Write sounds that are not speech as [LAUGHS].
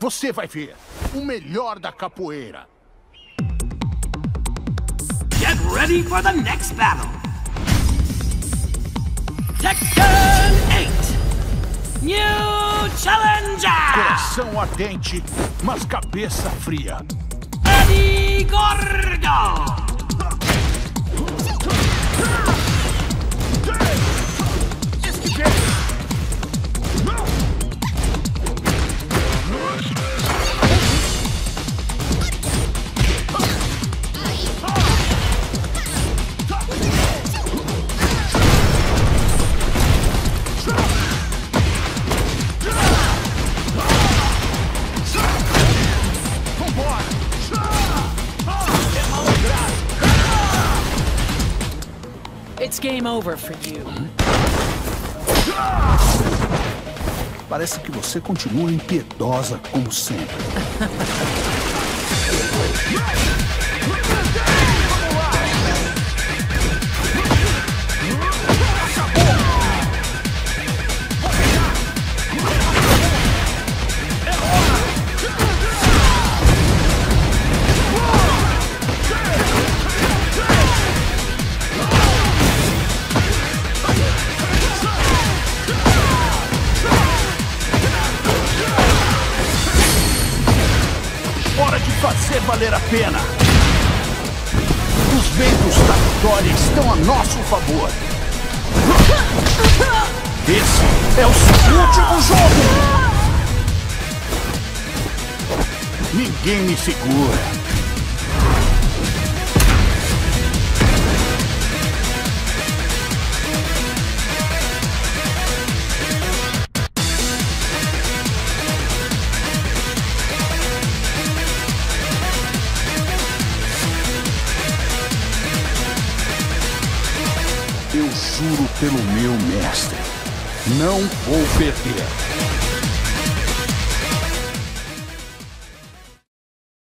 Você vai ver. O melhor da capoeira. Get ready for the next battle. Tekken 8. New Challenger. Coração ardente, mas cabeça fria. Eddie Gordo. Parece que você continua impiedosa como sempre. [LAUGHS] fazer valer a pena. Os ventos da vitória estão a nosso favor. Esse é o seu último jogo! Ninguém me segura. Eu juro pelo meu mestre, não vou perder.